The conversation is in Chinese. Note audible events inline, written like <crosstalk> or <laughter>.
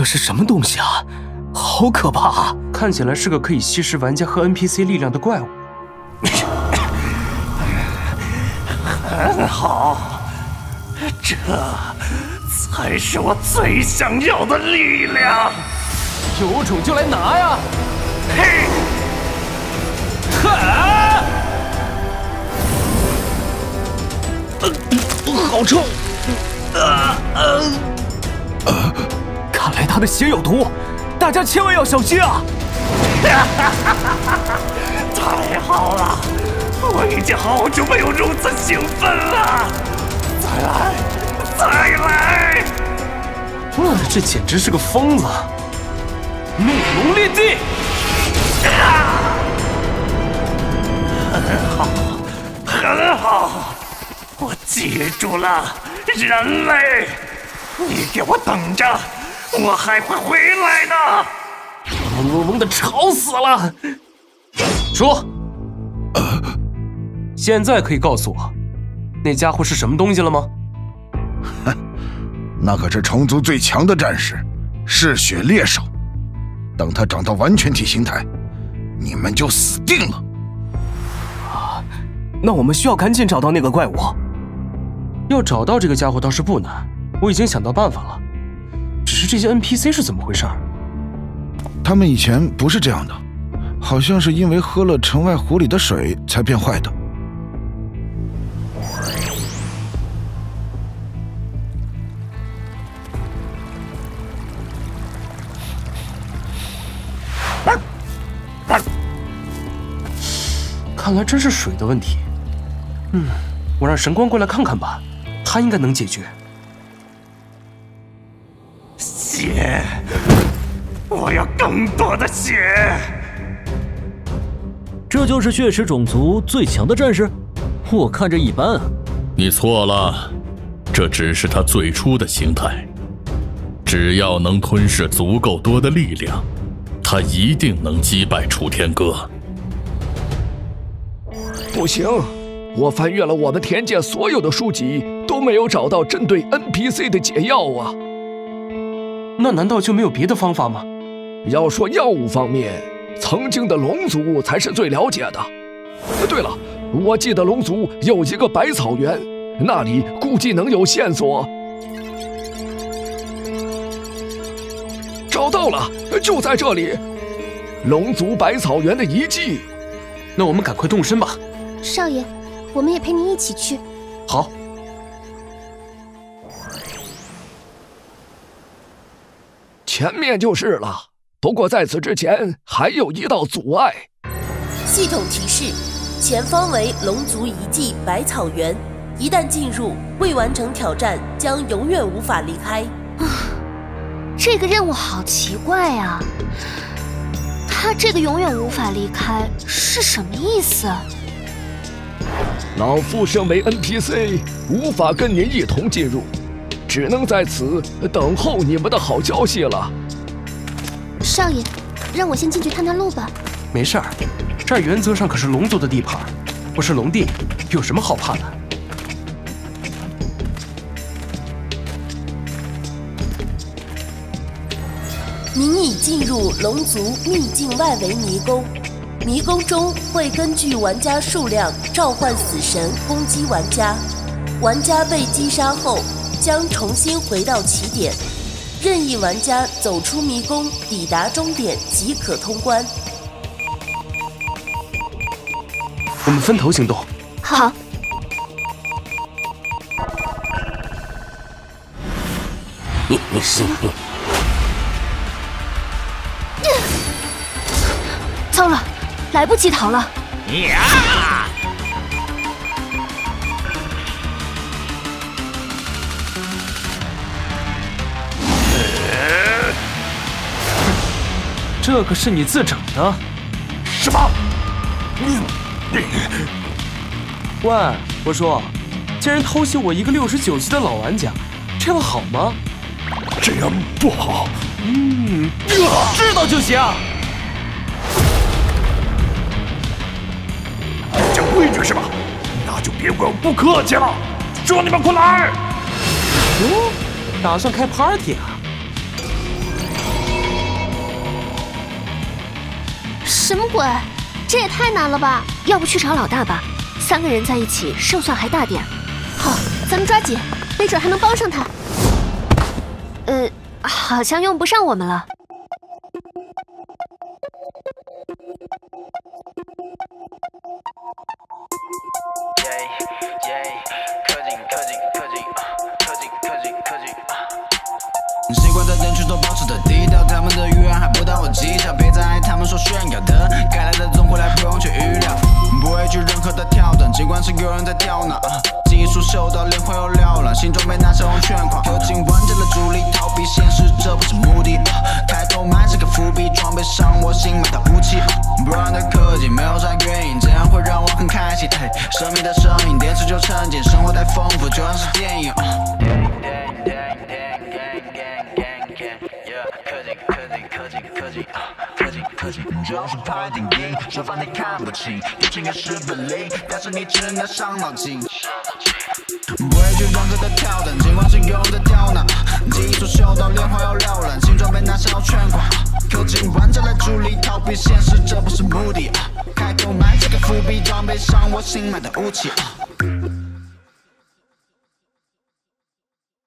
这是什么东西啊？好可怕！看起来是个可以吸食玩家和 NPC 力量的怪物。很 <laughs> 好，这才是我最想要的力量。有种就来拿呀！嘿，哈！好臭！啊呃，看来他的血有毒，大家千万要小心啊！<laughs> 太好了，我已经好久没有如此兴奋了！再来，再来！哇，这简直是个疯子！怒龙裂地！很好，很好，我记住了，人类，你给我等着，我还会回来的！嗡嗡嗡的吵死了！说，现在可以告诉我，那家伙是什么东西了吗？哼，<laughs> 那可是虫族最强的战士，嗜血猎手。等他长到完全体形态，你们就死定了。啊，那我们需要赶紧找到那个怪物。要找到这个家伙倒是不难，我已经想到办法了。这些 NPC 是怎么回事？他们以前不是这样的，好像是因为喝了城外湖里的水才变坏的。看来真是水的问题。嗯，我让神官过来看看吧，他应该能解决。血，我要更多的血。这就是血池种族最强的战士？我看着一般啊。你错了，这只是他最初的形态。只要能吞噬足够多的力量，他一定能击败楚天歌。不行，我翻阅了我们田界所有的书籍，都没有找到针对 NPC 的解药啊。那难道就没有别的方法吗？要说药物方面，曾经的龙族才是最了解的。对了，我记得龙族有一个百草园，那里估计能有线索。找到了，就在这里，龙族百草园的遗迹。那我们赶快动身吧。少爷，我们也陪您一起去。好。前面就是了，不过在此之前还有一道阻碍。系统提示：前方为龙族遗迹百草园，一旦进入，未完成挑战将永远无法离开。啊，这个任务好奇怪啊！他这个永远无法离开是什么意思？老夫身为 NPC，无法跟您一同进入，只能在此等候你们的好消息了。少爷，让我先进去探探路吧。没事儿，这儿原则上可是龙族的地盘，我是龙帝，有什么好怕的？您已进入龙族秘境外围迷宫。迷宫中会根据玩家数量召唤死神攻击玩家，玩家被击杀后将重新回到起点，任意玩家走出迷宫抵达终点即可通关。我们分头行动。好。你你是你 <laughs> 糟了！来不及逃了！呀！这可是你自整的？什么？喂，我说，竟然偷袭我一个六十九级的老玩家，这样好吗？这样不好。嗯，知道就行。讲规矩是吧？那就别怪我不客气了。说你们快来！哦，打算开 party 啊？什么鬼？这也太难了吧！要不去找老大吧，三个人在一起胜算还大点。好，咱们抓紧，没准还能帮上他。呃，好像用不上我们了。习惯在人群中保持着低调，还不到我技巧，别在意他们说炫耀的，该来的总会来，不用去预料，不畏惧任何的挑战，尽管是有人在刁难，技术秀到脸红又缭乱，心中被拿小红圈框，氪金完整的主力，逃避现实这不是目的，开头埋这个伏笔，装备上我新买的武器，不然的科技没有啥原因，这样会让我很开心，生命的生命，电池就沉浸，生活太丰富，就像是电影。就是拍电影，手法你看不清，剧情也是本领，但是你只能伤脑筋。不畏惧任何的挑战，尽管是有人在刁难，技术秀到脸红又缭乱，新装备拿下要全狂，氪金玩家来助力，逃避现实这不是目的。开头埋这个伏笔，装备上我新买的武器。